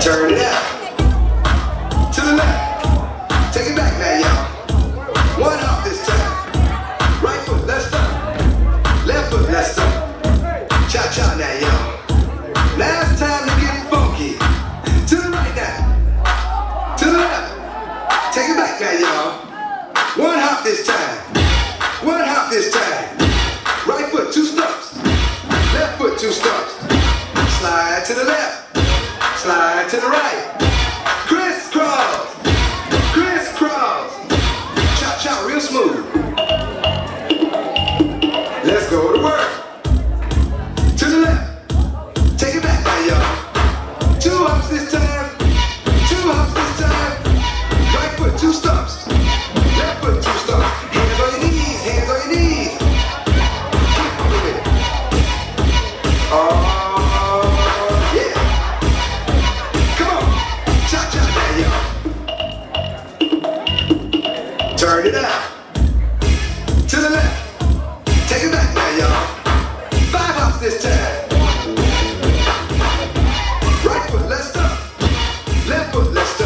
Turn it out. To the left. Take it back now, y'all. One hop this time. Right foot, let's stop. Left foot, let's stop. Cha cha now, y'all. It's time to get funky. To the right now. To the left. Take it back now, y'all. One hop this time. Let's go to work. To the left. Take it back now, y'all. Two hops this time. Two hops this time. Right foot, two stumps. Left foot, two stumps. Hands on your knees. Hands on your knees. Keep moving. Oh, yeah. Come on. Cha cha now, y'all. Turn it out. This time. Right foot, let's. Left foot, let's.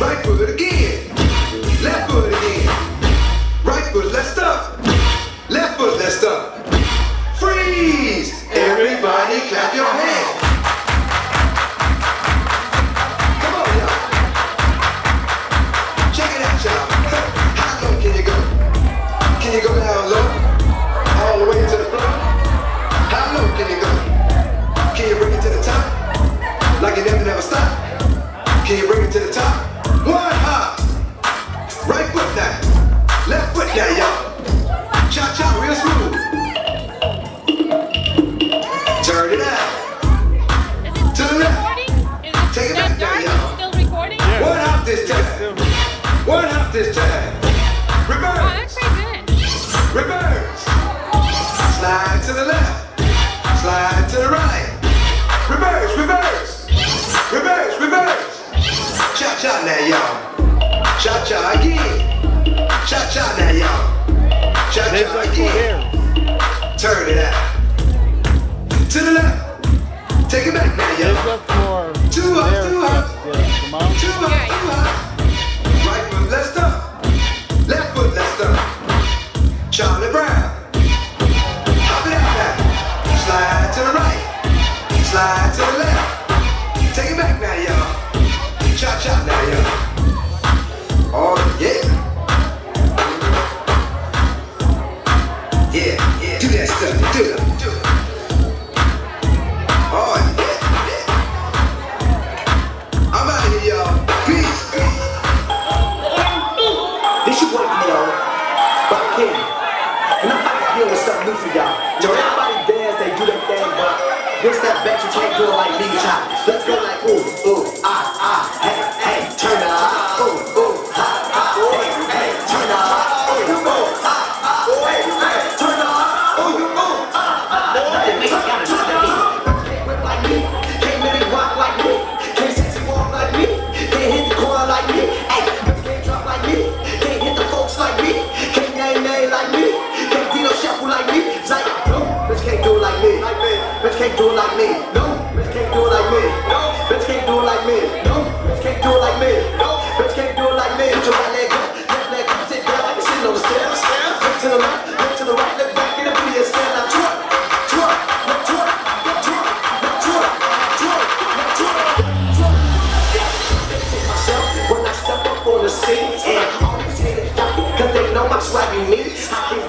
Right foot again. Left foot again. Right foot, let's stop. Cha cha now, y'all. Cha cha again. Cha cha now, y'all. Cha cha again. Turn it out. To the left. Take it back now, y'all. up Two hair. two. Yeah. Two Yeah, two hops. Right foot, let's stop. Left foot, let's stop. Charlie Brown. Hop it out now. Slide to the right. Slide to the Back here with something new for y'all. Yo, everybody dance, they do their thing, but this that bet you can't do it like me, child. Let's go like ooh, ooh, ah, ah, me, bitch can't do it like me, no, bitch can't do it like me, no, bitch can't do it like me, no, bitch can't do it like me, no, bitch can't do it like me. Put your right leg up, left leg up, sit down like you're sitting on the stairs, look to the left, look to the right, look back in the booty and stand up, twerk, twerk, look twerk, look twerk, look twerk, twerk, look twerk, twerk. myself when I step up on the scene and all these haters jockey cause they know my swaggy me. I